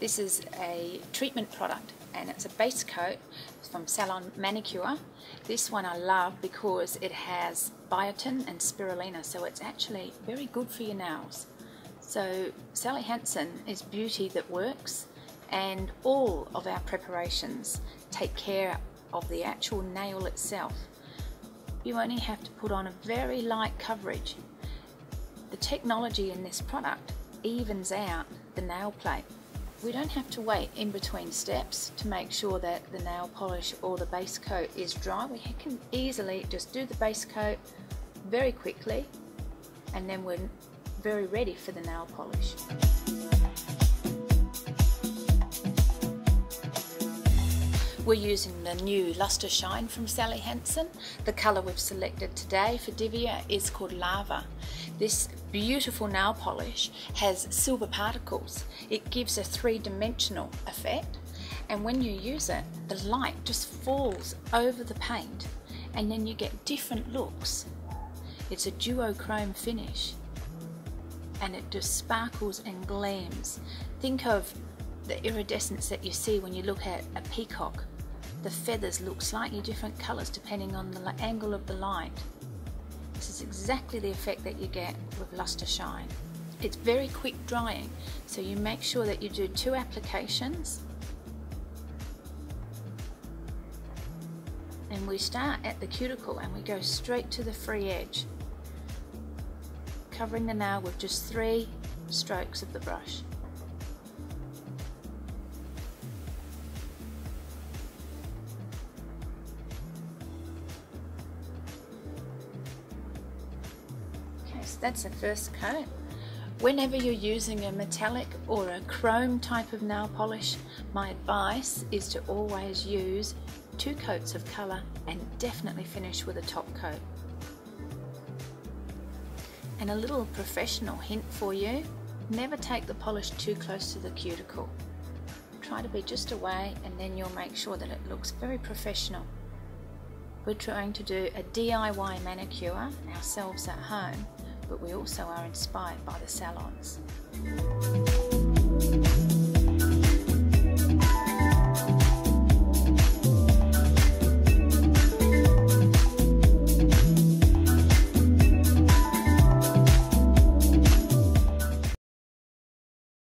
This is a treatment product and it's a base coat from Salon Manicure. This one I love because it has biotin and spirulina so it's actually very good for your nails. So Sally Hansen is beauty that works and all of our preparations take care of the actual nail itself. You only have to put on a very light coverage. The technology in this product evens out the nail plate. We don't have to wait in between steps to make sure that the nail polish or the base coat is dry. We can easily just do the base coat very quickly and then we're very ready for the nail polish. We're using the new Lustre Shine from Sally Hansen. The colour we've selected today for Divya is called Lava. This beautiful nail polish has silver particles. It gives a three-dimensional effect and when you use it, the light just falls over the paint and then you get different looks. It's a duochrome finish and it just sparkles and gleams. Think of the iridescence that you see when you look at a peacock. The feathers look slightly different colours depending on the angle of the light. This is exactly the effect that you get with Lustre Shine. It's very quick drying, so you make sure that you do two applications. And we start at the cuticle and we go straight to the free edge, covering the nail with just three strokes of the brush. Okay, so that's the first coat. Whenever you're using a metallic or a chrome type of nail polish, my advice is to always use two coats of colour and definitely finish with a top coat. And a little professional hint for you, never take the polish too close to the cuticle. Try to be just away and then you'll make sure that it looks very professional. We're trying to do a DIY manicure ourselves at home but we also are inspired by the salons.